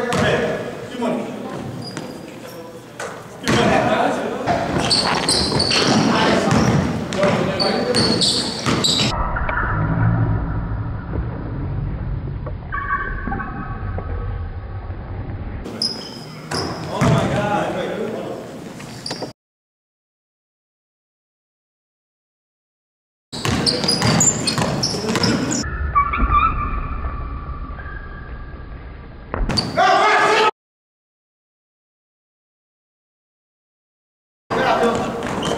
Thank you.